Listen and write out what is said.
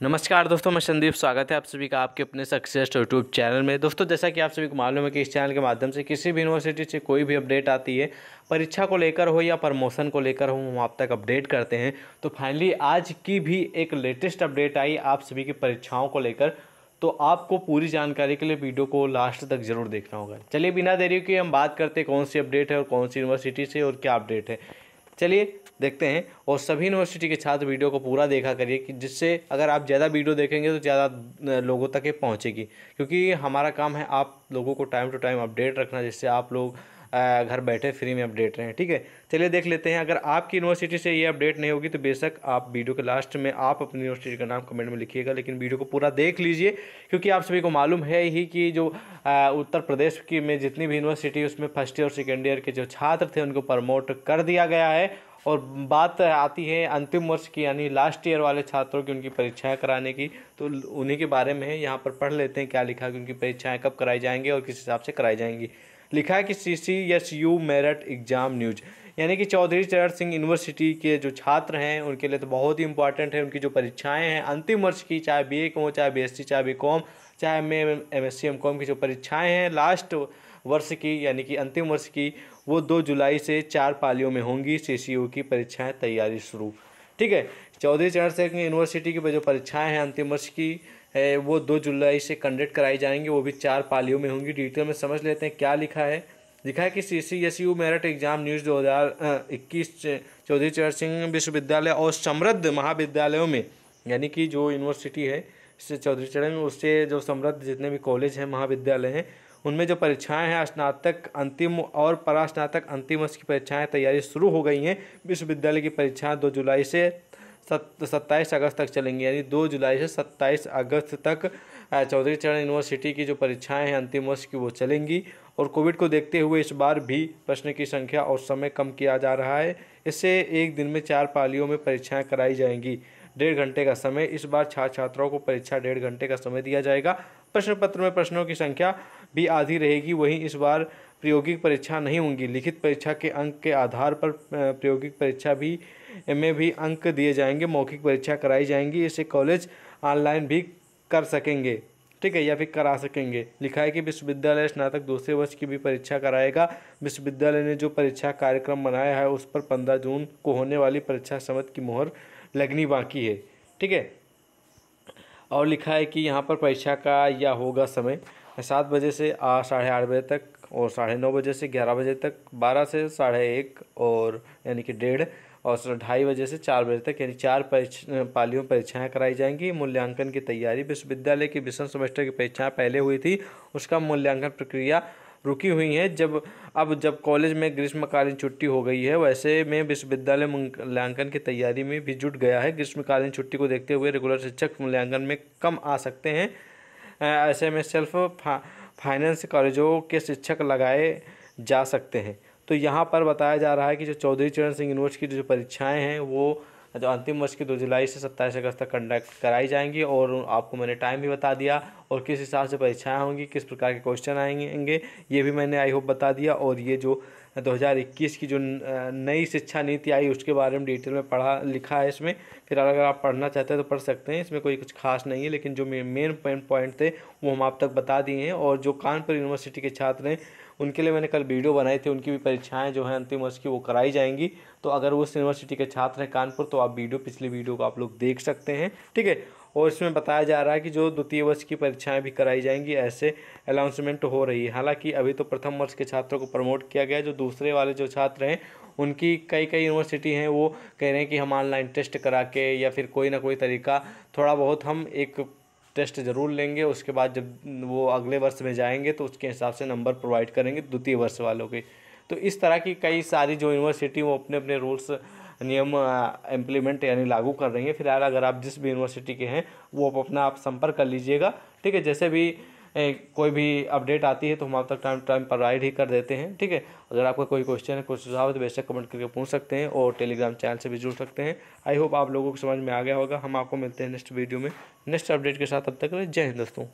नमस्कार दोस्तों, मैं संदीप, स्वागत है आप सभी का आपके अपने सक्सेस यूट्यूब चैनल में। दोस्तों, जैसा कि आप सभी को मालूम है कि इस चैनल के माध्यम से किसी भी यूनिवर्सिटी से कोई भी अपडेट आती है, परीक्षा को लेकर हो या प्रमोशन को लेकर हो, हम आप तक अपडेट करते हैं। तो फाइनली आज की भी एक लेटेस्ट अपडेट आई आप सभी की परीक्षाओं को लेकर। तो आपको पूरी जानकारी के लिए वीडियो को लास्ट तक ज़रूर देखना होगा। चलिए, बिना देरी के हम बात करते हैं कौन सी अपडेट है और कौन सी यूनिवर्सिटी से और क्या अपडेट है। चलिए देखते हैं और सभी यूनिवर्सिटी के छात्र वीडियो को पूरा देखा करिए कि जिससे अगर आप ज़्यादा वीडियो देखेंगे तो ज़्यादा लोगों तक ये पहुँचेगी। क्योंकि हमारा काम है आप लोगों को टाइम टू टाइम अपडेट रखना जिससे आप लोग घर बैठे फ्री में अपडेट रहें, ठीक है? चलिए देख लेते हैं, अगर आपकी यूनिवर्सिटी से ये अपडेट नहीं होगी तो बेशक आप वीडियो के लास्ट में आप अपनी यूनिवर्सिटी का नाम कमेंट में लिखिएगा, लेकिन वीडियो को पूरा देख लीजिए, क्योंकि आप सभी को मालूम है ही कि जो उत्तर प्रदेश की में जितनी भी यूनिवर्सिटी उसमें फ़र्स्ट ईयर और सेकेंड ईयर के जो छात्र थे, उनको प्रमोट कर दिया गया है और बात आती है अंतिम वर्ष की, यानी लास्ट ईयर वाले छात्रों की उनकी परीक्षाएँ कराने की। तो उन्हीं के बारे में यहाँ पर पढ़ लेते हैं, क्या लिखा है कि उनकी परीक्षाएँ कब कराई जाएँगी और किस हिसाब से कराई जाएँगी। लिखा है कि C C S U Meerut exam news यानी कि चौधरी चरण सिंह यूनिवर्सिटी के जो छात्र हैं, उनके लिए तो बहुत ही इंपॉर्टेंट है, उनकी जो परीक्षाएँ हैं अंतिम वर्ष की, चाहे बी ए हो, चाहे बी एस सी चाहे बी कॉम चाहे M M S C M com की जो परीक्षाएँ हैं लास्ट वर्ष की, यानी कि अंतिम वर्ष की, वो दो जुलाई से चार पालियों में होंगी। सी सी यू की परीक्षाएँ तैयारी शुरू। ठीक है? चौधरी चरण सिंह यूनिवर्सिटी की जो परीक्षाएँ हैं अंतिम वर्ष की, है, वो दो जुलाई से कंडक्ट कराई जाएँगी। वो भी चार पालियों में होंगी। डिटेल में समझ लेते हैं क्या लिखा है। लिखा है कि C C S U Meerut exam news दो हज़ार इक्कीस चौधरी चरण सिंह विश्वविद्यालय और समृद्ध महाविद्यालयों में, यानी कि जो यूनिवर्सिटी है चौधरी चरण, उससे जो समृद्ध जितने भी कॉलेज हैं, महाविद्यालय हैं उनमें जो परीक्षाएँ हैं, स्नातक अंतिम और परास्नातक अंतिम वर्ष की परीक्षाएँ तैयारी शुरू हो गई हैं। विश्वविद्यालय की परीक्षाएँ दो जुलाई से सत्ताईस अगस्त तक चलेंगी, यानी दो जुलाई से सत्ताईस अगस्त तक चौधरी चरण यूनिवर्सिटी की जो परीक्षाएँ हैं अंतिम वर्ष की वो चलेंगी। और कोविड को देखते हुए इस बार भी प्रश्न की संख्या और समय कम किया जा रहा है। इससे एक दिन में चार पालियों में परीक्षाएँ कराई जाएँगी। डेढ़ घंटे का समय, इस बार छात्र छात्राओं को परीक्षा डेढ़ घंटे का समय दिया जाएगा। प्रश्न पत्र में प्रश्नों की संख्या भी आधी रहेगी, वहीं इस बार प्रायोगिक परीक्षा नहीं होंगी। लिखित परीक्षा के अंक के आधार पर प्रायोगिक परीक्षा भी, में भी अंक दिए जाएँगे, मौखिक परीक्षा कराई जाएँगी। इसे कॉलेज ऑनलाइन भी कर सकेंगे। ठीक है या फिर करा सकेंगे। लिखा है कि विश्वविद्यालय स्नातक दूसरे वर्ष की भी परीक्षा कराएगा। विश्वविद्यालय ने जो परीक्षा कार्यक्रम बनाया है, उस पर पंद्रह जून को होने वाली परीक्षा समझ की मोहर लगनी बाकी है। ठीक है? और लिखा है कि यहाँ पर परीक्षा का या होगा समय सात बजे से साढ़े आठ बजे तक और साढ़े नौ बजे से ग्यारह बजे तक, बारह से साढ़े एक और यानी कि डेढ़ और ढाई बजे से चार बजे तक, यानी चार पालियों परीक्षाएँ कराई जाएँगी। मूल्यांकन की तैयारी, विश्वविद्यालय की विषम सेमेस्टर की परीक्षाएँ पहले हुई थी, उसका मूल्यांकन प्रक्रिया रुकी हुई है। जब, अब जब कॉलेज में ग्रीष्मकालीन छुट्टी हो गई है, वैसे में विश्वविद्यालय मूल्यांकन की तैयारी में भी जुट गया है। ग्रीष्मकालीन छुट्टी को देखते हुए रेगुलर शिक्षक मूल्यांकन में कम आ सकते हैं। ऐसे में सेल्फ फाइनेंस कॉलेजों के शिक्षक लगाए जा सकते हैं। तो यहाँ पर बताया जा रहा है कि जो चौधरी चरण सिंह यूनिवर्सिटी की जो परीक्षाएँ हैं, वो जो अंतिम वर्ष की दो जुलाई से सत्ताईस अगस्त तक कंडक्ट कराई जाएँगी और आपको मैंने टाइम भी बता दिया और किस हिसाब से परीक्षाएँ होंगी, किस प्रकार के क्वेश्चन आएँगे, ये भी मैंने आई होप बता दिया और ये जो 2021 की जो नई शिक्षा नीति आई, उसके बारे में डिटेल में पढ़ा, लिखा है इसमें। फिर अगर आप पढ़ना चाहते हैं तो पढ़ सकते हैं, इसमें कोई कुछ खास नहीं है, लेकिन जो मेन पॉइंट थे, वो हम आप तक बता दिए हैं और जो कानपुर यूनिवर्सिटी के छात्र हैं उनके लिए मैंने कल वीडियो बनाई थी, उनकी भी परीक्षाएँ जो हैं अंतिम वर्ष की वो कराई जाएँगी। तो अगर उस यूनिवर्सिटी के छात्र हैं कानपुर तो आप वीडियो, पिछली वीडियो को आप लोग देख सकते हैं, ठीक है? और इसमें बताया जा रहा है कि जो द्वितीय वर्ष की परीक्षाएँ भी कराई जाएँगी, ऐसे अनाउंसमेंट हो रही है। हालाँकि अभी तो प्रथम वर्ष के छात्रों को प्रमोट किया गया जो दूसरे वाले जो छात्र हैं, उनकी कई कई यूनिवर्सिटी हैं, वो कह रहे हैं कि हम ऑनलाइन टेस्ट करा के या फिर कोई ना कोई तरीका, थोड़ा बहुत हम एक टेस्ट ज़रूर लेंगे, उसके बाद जब वो अगले वर्ष में जाएँगे तो उसके हिसाब से नंबर प्रोवाइड करेंगे द्वितीय वर्ष वालों के। तो इस तरह की कई सारी जो यूनिवर्सिटी वो अपने अपने रूल्स, नियम इम्प्लीमेंट यानी लागू कर रही हैं। फ़िलहाल अगर आप जिस भी यूनिवर्सिटी के हैं, वो आप अपना आप संपर्क कर लीजिएगा। ठीक है, जैसे भी कोई भी अपडेट आती है तो हम आप तक टाइम टाइम पर राइड ही कर देते हैं, ठीक है? अगर आपका कोई क्वेश्चन है, कोई सुझाव है तो बेशक कमेंट करके पूछ सकते हैं और टेलीग्राम चैनल से भी जुड़ सकते हैं। आई होप आप लोगों को समझ में आ गया होगा। हम आपको मिलते हैं नेक्स्ट वीडियो में। नेक्स्ट अपडेट के साथ अब तक जय हिंद दोस्तों।